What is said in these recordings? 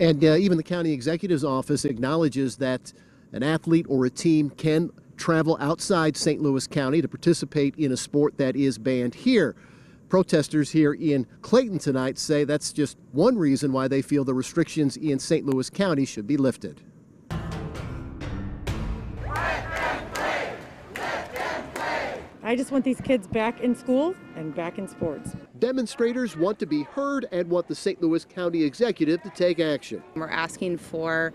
And uh, even the county executive's office acknowledges that an athlete or a team can travel outside St. Louis County to participate in a sport that is banned here. Protesters here in Clayton tonight say that's just one reason why they feel the restrictions in St. Louis County should be lifted. I just want these kids back in school and back in sports. Demonstrators want to be heard and want the St. Louis County executive to take action. We're asking for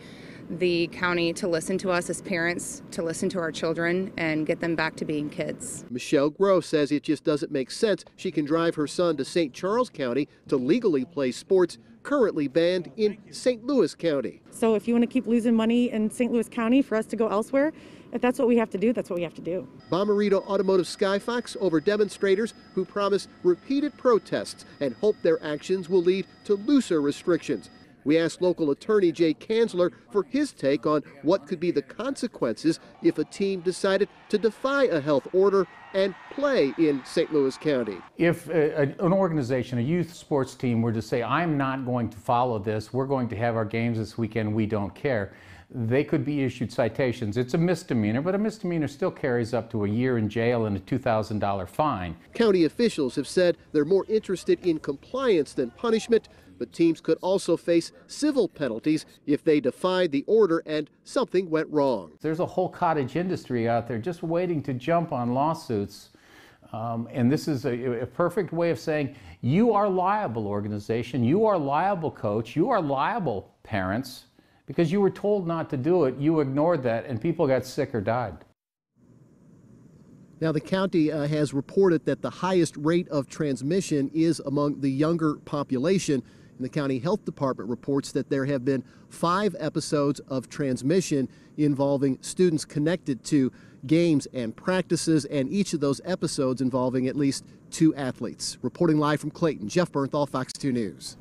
the county to listen to us as parents, to listen to our children, and get them back to being kids. Michelle Gross says it just doesn't make sense she can drive her son to St. Charles County to legally play sports currently banned in St. Louis County. So if you want to keep losing money in St. Louis County for us to go elsewhere, if that's what we have to do, that's what we have to do. Bommarito Automotive Skyfox over demonstrators who promise repeated protests and hope their actions will lead to looser restrictions. We asked local attorney Jay Kanzler for his take on what could be the consequences if a team decided to defy a health order and play in St. Louis County. If a, an organization, a youth sports team, were to say, I'm not going to follow this, we're going to have our games this weekend, we don't care, they could be issued citations. It's a misdemeanor, but a misdemeanor still carries up to a year in jail and a $2,000 fine. County officials have said they're more interested in compliance than punishment, but teams could also face civil penalties if they defied the order and something went wrong. There's a whole cottage industry out there just waiting to jump on lawsuits. Um, and this is a, a, perfect way of saying you are liable, organization. You are liable, coach. You are liable, parents because you were told not to do it, you ignored that, and people got sick or died. Now, the county uh, has reported that the highest rate of transmission is among the younger population. And the county health department reports that there have been five episodes of transmission involving students connected to games and practices, and each of those episodes involving at least two athletes. Reporting live from Clayton, Jeff Bernthal, Fox 2 News.